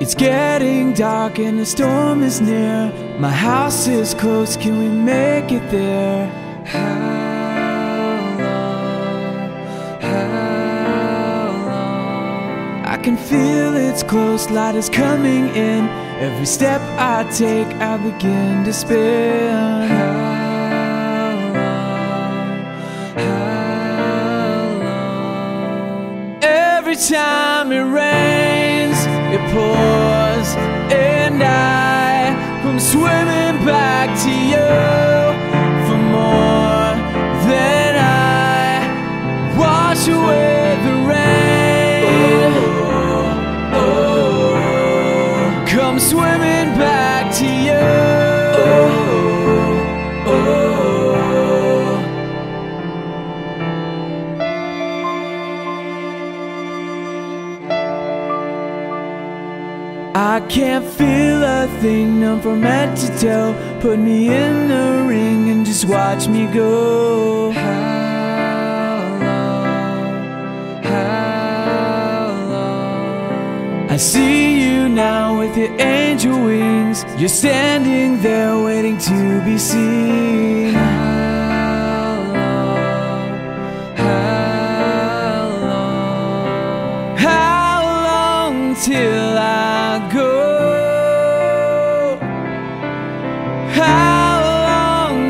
It's getting dark and the storm is near. My house is close, can we make it there? How long? How long? I can feel it's close, light is coming in. Every step I take, I begin to spin. How long? How long? Every time it rains, pours, and I come swimming back to you for more than I wash away the rain. Come swimming back to you. I can't feel a thing, none from head to toe. Put me in the ring and just watch me go. How long? How long? I see you now with your angel wings. You're standing there waiting to be seen. How long? How long? How long till I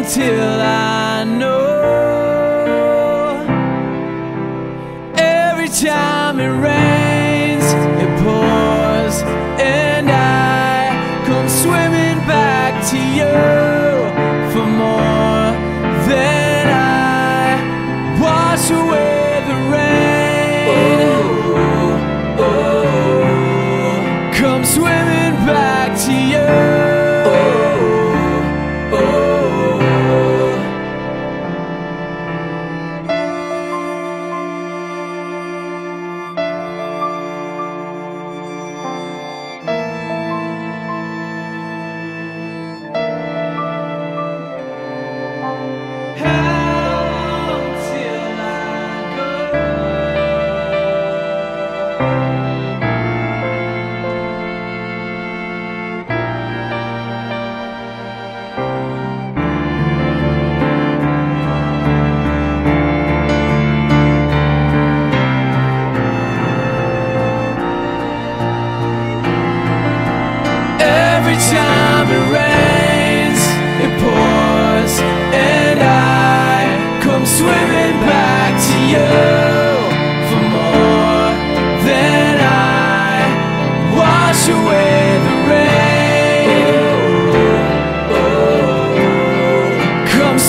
until I know every time it rains, it pours, and I come swimming back to you for more than I wash away the rain. Oh, oh. Come swimming back to you.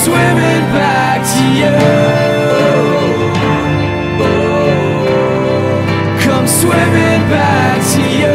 swimming back to you. Oh, come swimming back to you.